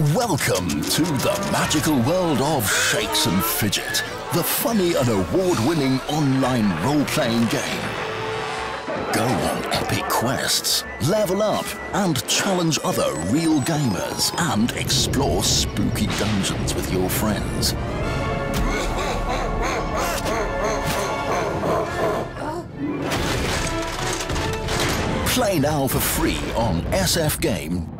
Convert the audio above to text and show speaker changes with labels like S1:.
S1: Welcome to the magical world of Shakes and Fidget, the funny and award-winning online role-playing game. Go on epic quests, level up, and challenge other real gamers, and explore spooky dungeons with your friends. Play now for free on sfgame.us.